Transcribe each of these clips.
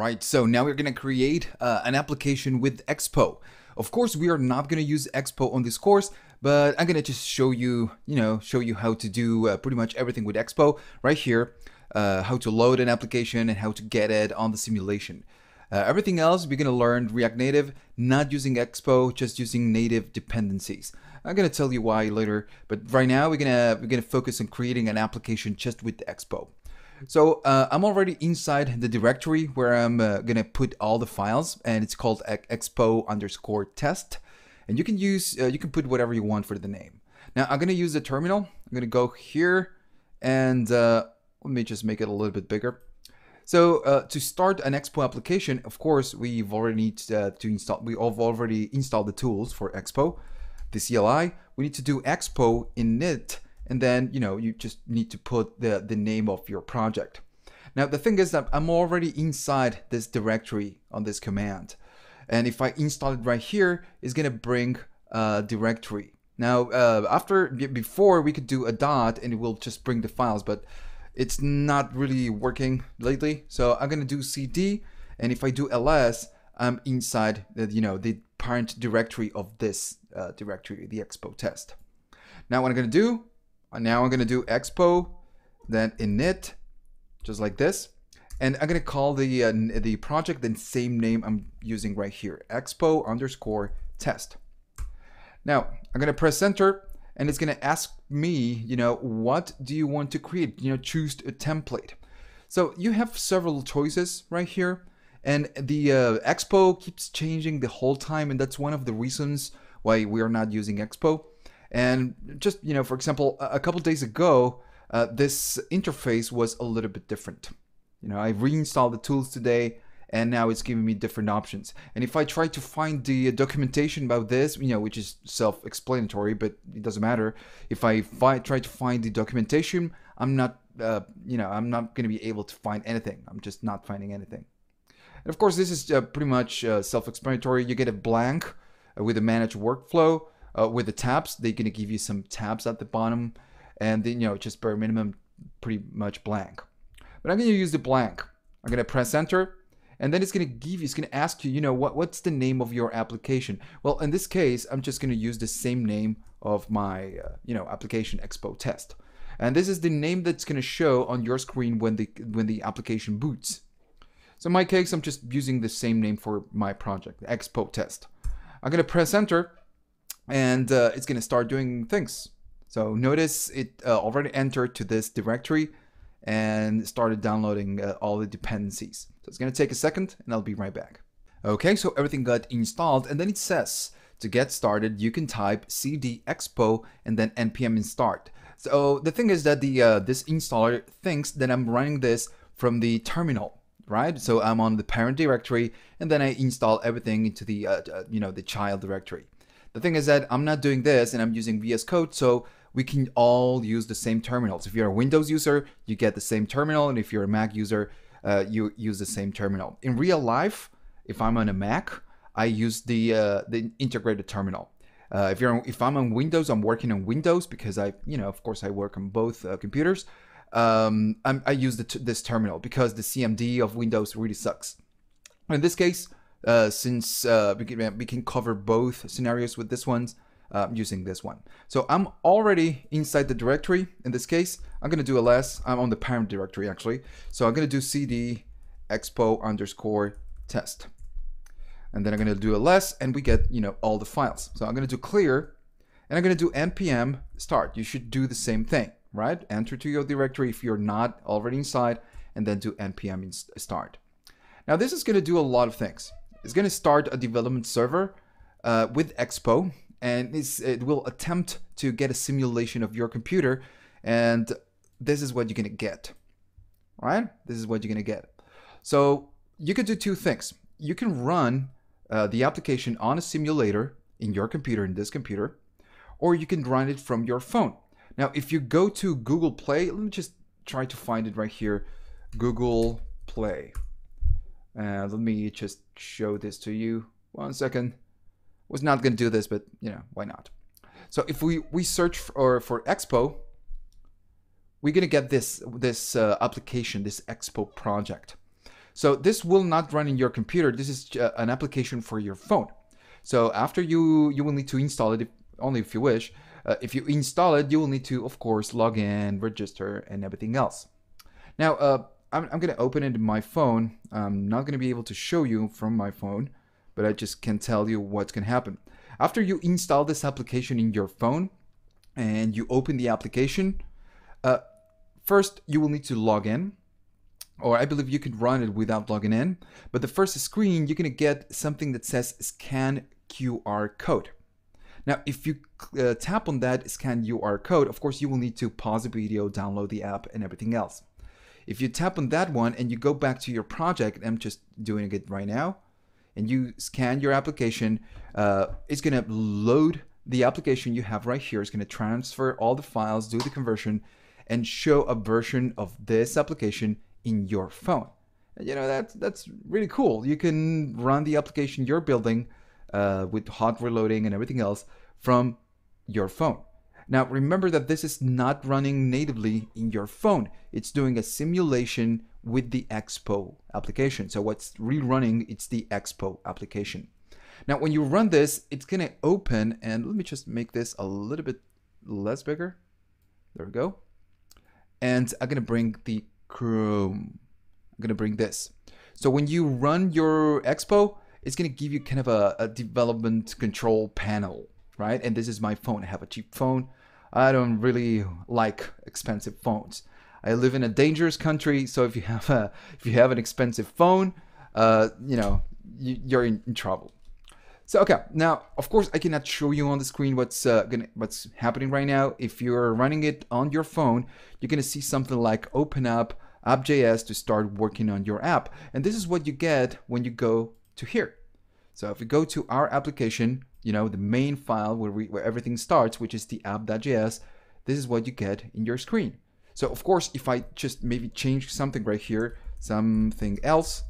Alright, so now we're going to create uh, an application with Expo. Of course, we are not going to use Expo on this course, but I'm going to just show you, you know, show you how to do uh, pretty much everything with Expo right here, uh, how to load an application and how to get it on the simulation. Uh, everything else, we're going to learn React Native, not using Expo, just using native dependencies. I'm going to tell you why later, but right now we're going to we're going to focus on creating an application just with Expo. So uh, I'm already inside the directory where I'm uh, gonna put all the files, and it's called expo underscore test. And you can use uh, you can put whatever you want for the name. Now I'm gonna use the terminal. I'm gonna go here, and uh, let me just make it a little bit bigger. So uh, to start an Expo application, of course, we've already need uh, to install. We have already installed the tools for Expo, the CLI. We need to do Expo init and then you know you just need to put the the name of your project. Now the thing is that i'm already inside this directory on this command. And if i install it right here it's going to bring a directory. Now uh, after before we could do a dot and it will just bring the files but it's not really working lately. So i'm going to do cd and if i do ls i'm inside the you know the parent directory of this uh, directory the expo test. Now what i'm going to do now I'm going to do expo, then init, just like this. And I'm going to call the, uh, the project the same name I'm using right here, expo underscore test. Now, I'm going to press enter and it's going to ask me, you know, what do you want to create? You know, choose a template. So you have several choices right here. And the uh, Expo keeps changing the whole time. And that's one of the reasons why we are not using Expo. And just, you know, for example, a couple days ago, uh, this interface was a little bit different. You know, I reinstalled the tools today and now it's giving me different options. And if I try to find the documentation about this, you know, which is self-explanatory, but it doesn't matter. If I fi try to find the documentation, I'm not, uh, you know, I'm not going to be able to find anything. I'm just not finding anything. And of course, this is uh, pretty much uh, self-explanatory. You get a blank uh, with a managed workflow uh, with the tabs they're going to give you some tabs at the bottom and then you know just bare minimum pretty much blank. But i'm going to use the blank. I'm going to press enter and then it's going to give you it's going to ask you you know what what's the name of your application? Well in this case i'm just going to use the same name of my uh, you know application expo test. And this is the name that's going to show on your screen when the when the application boots. So in my case i'm just using the same name for my project expo test. I'm going to press enter and uh, it's going to start doing things. So notice it uh, already entered to this directory and started downloading uh, all the dependencies. So it's going to take a second and I'll be right back. Okay, so everything got installed and then it says to get started, you can type cd expo and then npm install. So the thing is that the uh, this installer thinks that I'm running this from the terminal, right? So I'm on the parent directory and then I install everything into the, uh, uh you know, the child directory. The thing is that I'm not doing this and I'm using VS Code, so we can all use the same terminals. If you're a Windows user, you get the same terminal, and if you're a Mac user, uh, you use the same terminal. In real life, if I'm on a Mac, I use the uh, the integrated terminal. Uh, if you're if I'm on Windows, I'm working on Windows because I you know of course I work on both uh, computers. Um, i use this terminal because the CMD of Windows really sucks. In this case, uh, since uh, we, can, we can cover both scenarios with this one uh, using this one. So I'm already inside the directory. In this case, I'm going to do a less. I'm on the parent directory actually. So I'm going to do cd expo underscore test. And then I'm going to do a less and we get, you know, all the files. So I'm going to do clear and I'm going to do npm start. You should do the same thing, right? Enter to your directory if you're not already inside and then do npm start. Now this is going to do a lot of things is going to start a development server uh, with Expo and it will attempt to get a simulation of your computer and this is what you're going to get right? This is what you're going to get. So you could do two things. You can run uh, the application on a simulator in your computer in this computer or you can run it from your phone. Now if you go to Google Play let me just try to find it right here. Google Play uh, let me just show this to you. One second. Was not going to do this, but you know, why not? So if we, we search for, for Expo, we're going to get this, this uh, application, this Expo project. So this will not run in your computer. This is uh, an application for your phone. So after you, you will need to install it if, only if you wish. Uh, if you install it, you will need to, of course, log in, register, and everything else. Now, uh, I'm, I'm going to open it in my phone. I'm not going to be able to show you from my phone, but I just can tell you what's going to happen. After you install this application in your phone and you open the application, uh, first you will need to log in or I believe you could run it without logging in. But the first screen, you're gonna get something that says scan QR code. Now, if you uh, tap on that scan QR code, of course, you will need to pause the video, download the app, and everything else. If you tap on that one and you go back to your project, I'm just doing it right now, and you scan your application, uh, it's gonna load the application you have right here. It's gonna transfer all the files, do the conversion, and show a version of this application in your phone. You know, that's, that's really cool. You can run the application you're building uh, with hot reloading and everything else from your phone. Now, remember that this is not running natively in your phone. It's doing a simulation with the Expo application. So what's rerunning, it's the Expo application. Now, when you run this, it's going to open, and let me just make this a little bit less bigger. There we go. And I'm going to bring the Chrome. I'm gonna bring this. So when you run your Expo, it's gonna give you kind of a, a development control panel, right? And this is my phone. I have a cheap phone. I don't really like expensive phones. I live in a dangerous country, so if you have a if you have an expensive phone, uh, you know you, are in, in, trouble. So okay, now of course I cannot show you on the screen what's uh, gonna what's happening right now. If you're running it on your phone, you're gonna see something like open up app.js to start working on your app. And this is what you get when you go to here. So if we go to our application, you know, the main file where, we, where everything starts, which is the app.js, this is what you get in your screen. So of course, if I just maybe change something right here, something else,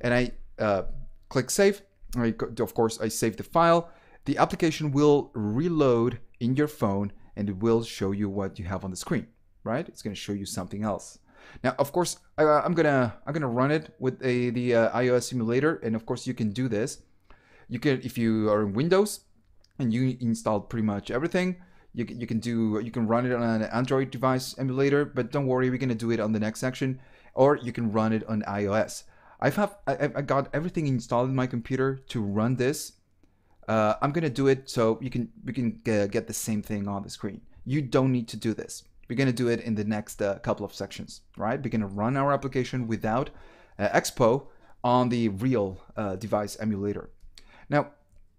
and I uh, click save, I, of course, I save the file, the application will reload in your phone and it will show you what you have on the screen, right? It's to show you something else. Now, of course, uh, I'm gonna I'm gonna run it with a, the uh, iOS simulator, and of course, you can do this. You can if you are in Windows and you install pretty much everything. You can, you can do you can run it on an Android device emulator, but don't worry, we're gonna do it on the next section, or you can run it on iOS. I've have I, I got everything installed in my computer to run this. Uh, I'm gonna do it so you can we can get the same thing on the screen. You don't need to do this. We're going to do it in the next uh, couple of sections, right? We're to run our application without uh, Expo on the real uh, device emulator. Now,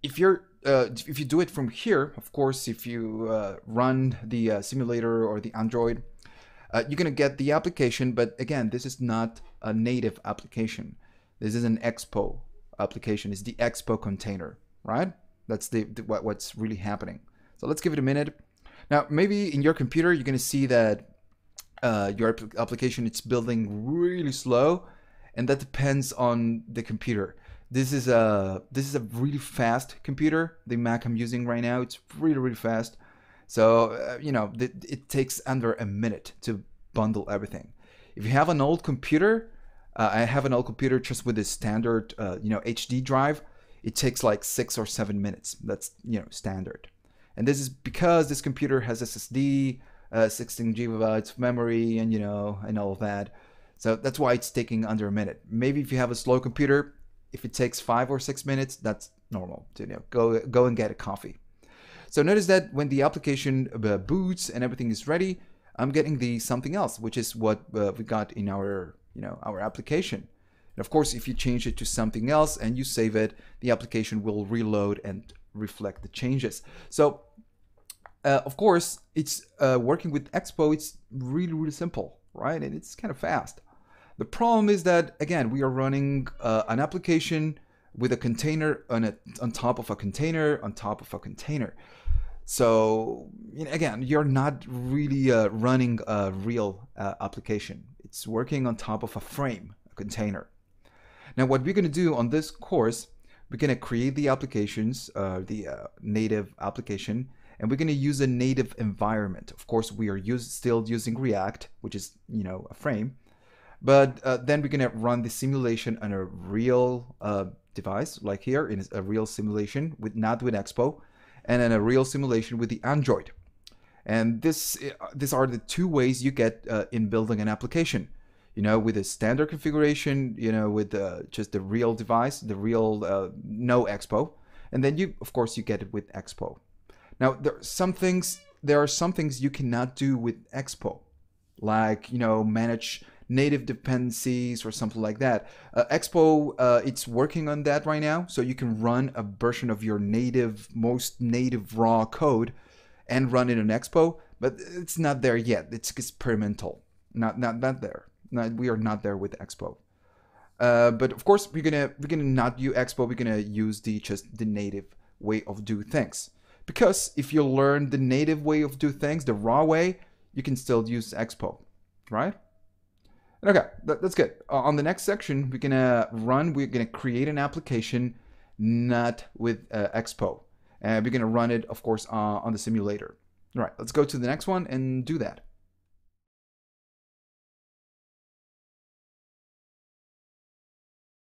if you're uh, if you do it from here, of course, if you uh, run the uh, simulator or the Android, you're going to get the application. But again, this is not a native application. This is an Expo application. It's the Expo container, right? That's the, the what, what's really happening. So let's give it a minute. Now, maybe in your computer, you're going to see that uh, your application it's building really slow, and that depends on the computer. This is a this is a really fast computer. The Mac I'm using right now, it's really really fast. So uh, you know, it, it takes under a minute to bundle everything. If you have an old computer, uh, I have an old computer just with a standard, uh, you know, HD drive. It takes like six or seven minutes. That's you know standard. And this is because this computer has SSD, uh, 16 gigabytes of memory, and you know, and all of that. So that's why it's taking under a minute. Maybe if you have a slow computer, if it takes five or six minutes, that's normal. To, you know, go go and get a coffee. So notice that when the application uh, boots and everything is ready, I'm getting the something else, which is what uh, we got in our you know our application. And of course, if you change it to something else and you save it, the application will reload and reflect the changes. So uh, of course, it's uh, working with Expo. It's really, really simple, right? And it's kind of fast. The problem is that again, we are running uh, an application with a container on a, on top of a container on top of a container. So again, you're not really uh, running a real uh, application. It's working on top of a frame, a container. Now, what we're going to do on this course we're going to create the applications, uh, the uh, native application, and we're going to use a native environment. Of course, we are use, still using React, which is, you know, a frame, But uh, then we're gonna run the simulation on a real uh, device, like here, in a real simulation with not with Expo, and then a real simulation with the Android. And this, uh, these are the two ways you get uh, in building an application. You know, with a standard configuration, you know, with uh, just the real device, the real uh, no Expo, and then you, of course, you get it with Expo. Now, there are some things. There are some things you cannot do with Expo, like you know, manage native dependencies or something like that. Uh, Expo, uh, it's working on that right now, so you can run a version of your native, most native raw code and run it in Expo, but it's not there yet. It's experimental, not not not there. Not, we are not there with Expo. Uh, but of course, we're gonna we're gonna not use Expo. We're gonna use the just the native way of do things. Because if you learn the native way of do things, the raw way, you can still use Expo, right? Okay, that, that's good. Uh, on the next section, we're gonna run. We're gonna create an application, not with uh, Expo and we're to run it, of course, uh, on the simulator. All right, let's go to the next one and do that.